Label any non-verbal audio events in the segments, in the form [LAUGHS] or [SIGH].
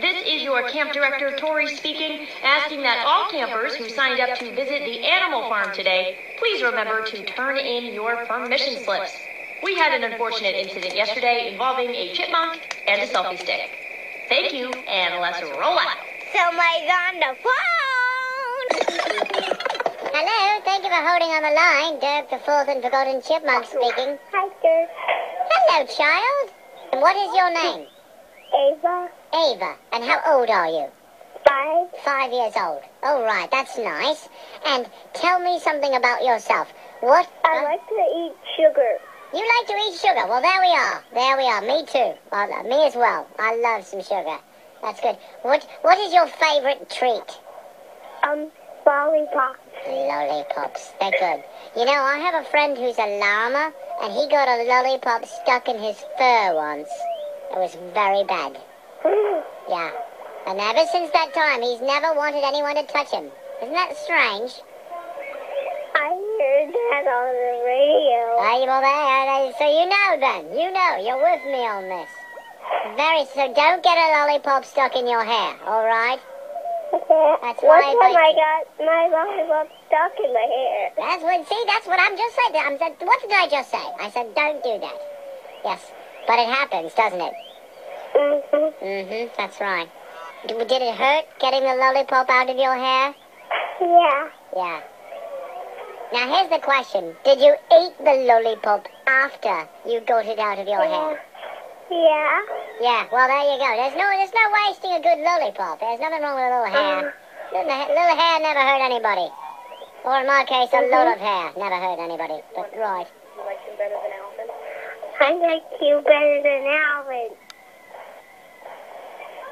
This is your camp director, Tori, speaking, asking that all campers who signed up to visit the animal farm today, please remember to turn in your permission slips. We had an unfortunate incident yesterday involving a chipmunk and a selfie stick. Thank you, and let's roll out. Somebody's on the phone. [LAUGHS] Hello, thank you for holding on the line. Dirk the Fourth and Forgotten Chipmunk speaking. Hi, Dirk. Hello, child. And what is your name? Ava. Ava. And how old are you? Five. Five years old. All right, that's nice. And tell me something about yourself. What? I like to eat sugar. You like to eat sugar? Well, there we are. There we are. Me too. Well, uh, me as well. I love some sugar. That's good. What What is your favorite treat? Um, lollipops. Lollipops. They're good. You know, I have a friend who's a llama, and he got a lollipop stuck in his fur once. It was very bad. [GASPS] Yeah. And ever since that time, he's never wanted anyone to touch him. Isn't that strange? I heard that on the radio. Are you all there? So you know then. You know. You're with me on this. Very so. Don't get a lollipop stuck in your hair. All right. Okay. [LAUGHS] That's One why I time I like got my lollipop stuck in my hair. That's what. See, that's what I'm just saying. I'm said. What did I just say? I said don't do that. Yes, but it happens, doesn't it? Mm-hmm. Mm-hmm. That's right. Did it hurt getting the lollipop out of your hair? Yeah. Yeah. Now here's the question: Did you eat the lollipop after you got it out of your hair? Yeah. Yeah. Well, there you go. There's no, there's no wasting a good lollipop. There's nothing wrong with a little hair. Little, little hair never hurt anybody. Or in my case, a lot of hair never hurt anybody. But right. You like him better than Alvin? I like you better than Alvin.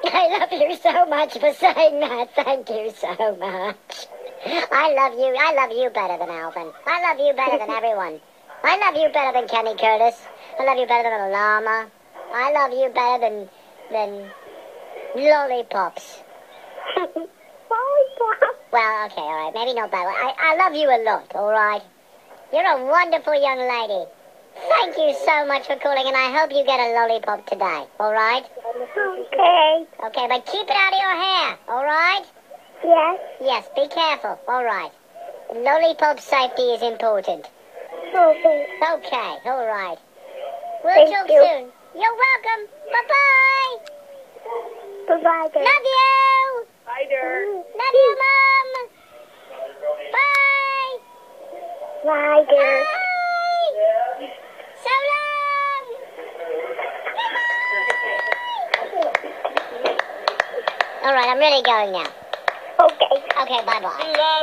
[LAUGHS] I love you so much for saying that. Thank you so much. I love you. I love you better than Alvin. I love you better than everyone. I love you better than Kenny Curtis. I love you better than a llama. I love you better than than lollipops. [LAUGHS] Lollipop. Well, okay, all right. Maybe not that way. I, I love you a lot, all right? You're a wonderful young lady. Thank you so much for calling, and I hope you get a lollipop today, all right? Okay. Okay, but keep it out of your hair, all right? Yes. Yes, be careful. All right. Lollipop safety is important. Okay. Okay, all right. We'll Thank talk you. soon. You're welcome. Bye-bye. Bye-bye, Dirk. Love you. Hi, Dirk. Love you, Mom. Bye. Bye, Dirk. Bye. So long. All right, I'm really going now. Okay. Okay, bye-bye.